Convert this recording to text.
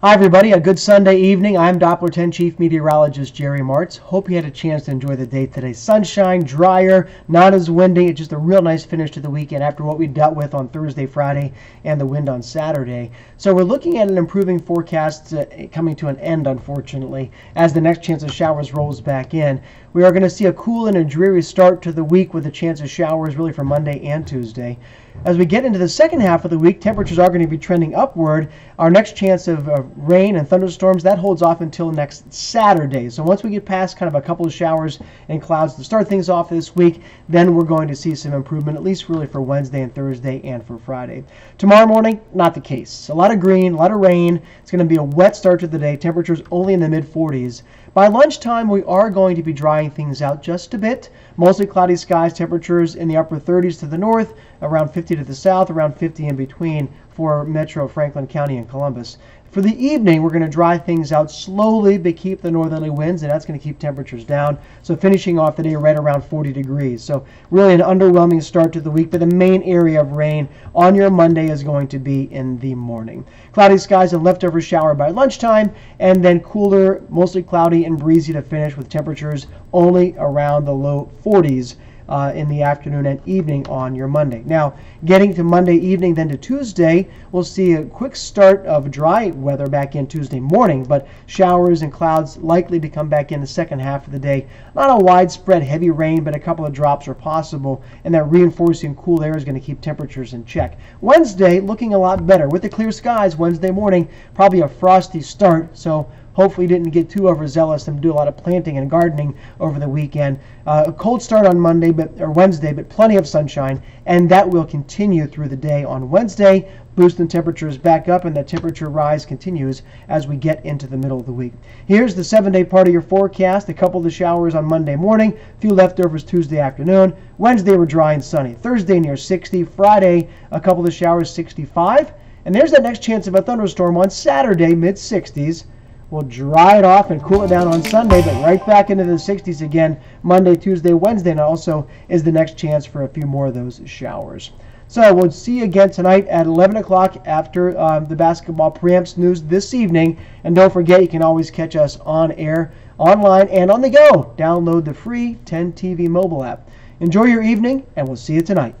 Hi, everybody. A good Sunday evening. I'm Doppler 10 Chief Meteorologist Jerry Martz. Hope you had a chance to enjoy the day today. Sunshine, drier, not as windy. It's just a real nice finish to the weekend after what we dealt with on Thursday, Friday, and the wind on Saturday. So we're looking at an improving forecast uh, coming to an end, unfortunately, as the next chance of showers rolls back in. We are going to see a cool and a dreary start to the week with a chance of showers really for Monday and Tuesday. As we get into the second half of the week, temperatures are going to be trending upward. Our next chance of, of rain and thunderstorms that holds off until next Saturday. So once we get past kind of a couple of showers and clouds to start things off this week, then we're going to see some improvement, at least really for Wednesday and Thursday and for Friday. Tomorrow morning, not the case. A lot of green, a lot of rain. It's going to be a wet start to the day. Temperatures only in the mid 40s. By lunchtime, we are going to be drying things out just a bit. Mostly cloudy skies, temperatures in the upper 30s to the north, around 50 to the south, around 50 in between for Metro Franklin County and Columbus. For the evening, we're going to dry things out slowly, but keep the northerly winds, and that's going to keep temperatures down. So finishing off the day right around 40 degrees. So really an underwhelming start to the week, but the main area of rain on your Monday is going to be in the morning. Cloudy skies and leftover shower by lunchtime, and then cooler, mostly cloudy and breezy to finish with temperatures only around the low 40s uh, in the afternoon and evening on your Monday. Now, getting to Monday evening, then to Tuesday, we'll see a quick start of dry weather back in Tuesday morning, but showers and clouds likely to come back in the second half of the day. Not a widespread heavy rain, but a couple of drops are possible, and that reinforcing cool air is going to keep temperatures in check. Wednesday, looking a lot better with the clear skies Wednesday morning, probably a frosty start, so hopefully didn't get too overzealous and do a lot of planting and gardening over the weekend. Uh, a cold start on Monday but or Wednesday, but plenty of sunshine, and that will continue through the day on Wednesday, boosting temperatures back up, and the temperature rise continues as we get into the middle of the week. Here's the seven-day part of your forecast. A couple of showers on Monday morning, a few leftovers Tuesday afternoon. Wednesday we're dry and sunny. Thursday near 60. Friday a couple of showers 65. And there's that next chance of a thunderstorm on Saturday, mid 60s. We'll dry it off and cool it down on Sunday, but right back into the 60s again Monday, Tuesday, Wednesday, and also is the next chance for a few more of those showers. So we'll see you again tonight at 11 o'clock after um, the basketball preamps news this evening. And don't forget, you can always catch us on air, online, and on the go. Download the free 10 TV mobile app. Enjoy your evening, and we'll see you tonight.